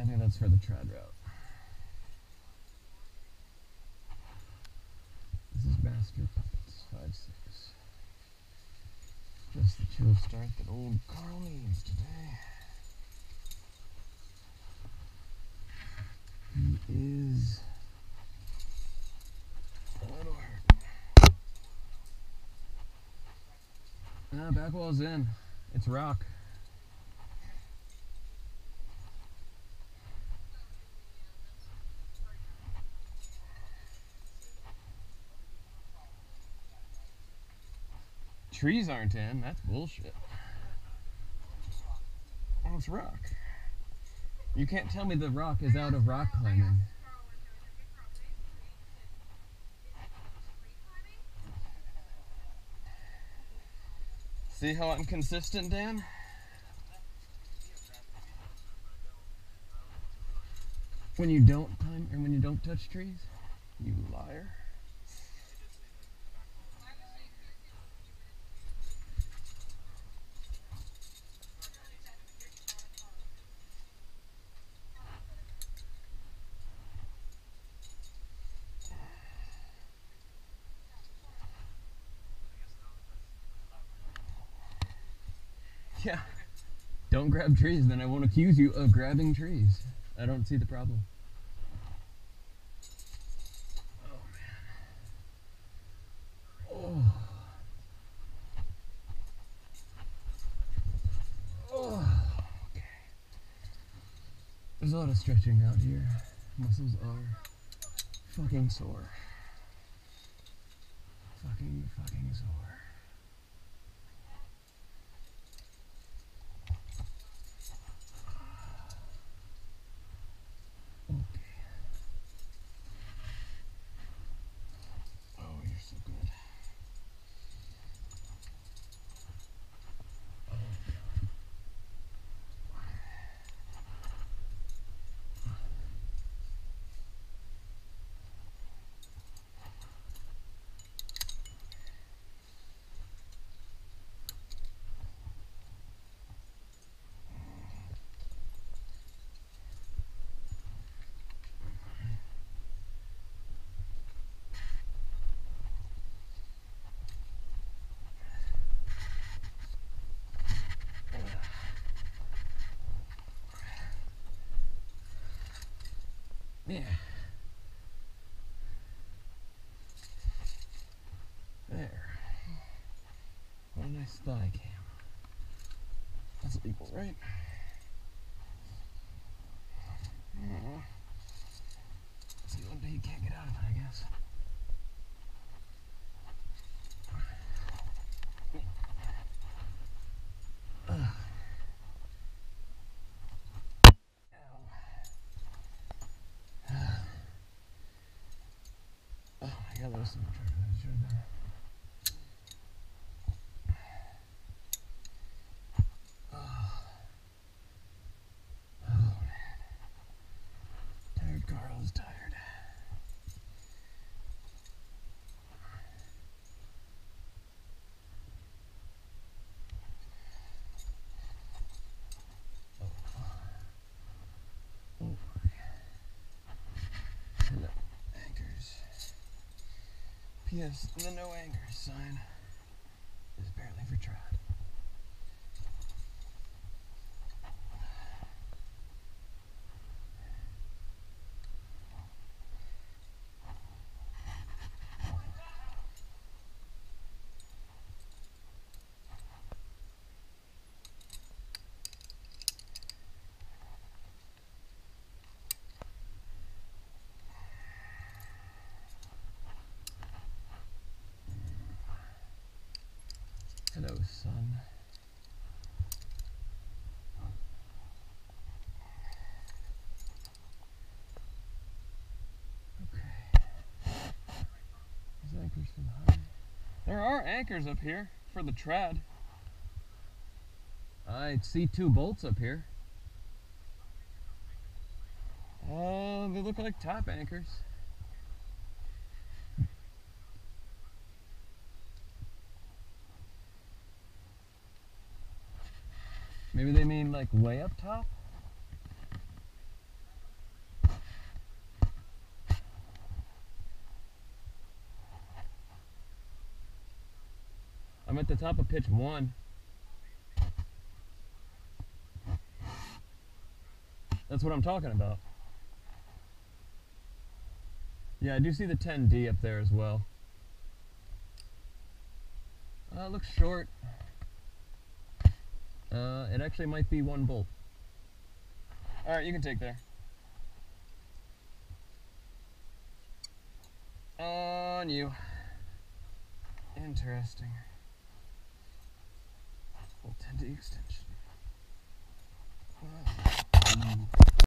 I think that's for the trad route. This is Master Puppets 5 6. Just the chill start that old Carl needs today. He is a little hurt. Ah, back wall's in. It's rock. Trees aren't in. That's bullshit. Oh, it's rock. You can't tell me the rock is out of rock climbing. See how I'm consistent, Dan? When you don't climb and when you don't touch trees, you liar. Yeah. Don't grab trees, then I won't accuse you of grabbing trees. I don't see the problem. Oh man. Oh. Oh. Okay. There's a lot of stretching out here. Muscles are fucking sore. Fucking fucking sore. Yeah. There. What a nice thigh cam. That's legal, right? Aw. See, one day you can't get out of it, I guess. Ugh. Ow. Oh my god, that was so much harder than it should have been. Oh. Oh, man. Tired Carl is tired. Oh. Oh. Hello, anchors. P.S. The no anger sign is apparently for trad. Hello, son. Okay. These anchors from high. There are anchors up here for the trad. I see two bolts up here. Uh, they look like top anchors. Maybe they mean like way up top? At the top of pitch one. That's what I'm talking about. Yeah, I do see the 10D up there as well. Uh, looks short. Uh, it actually might be one bolt. Alright, you can take there. On you. Interesting. Little 10D extension. Wow.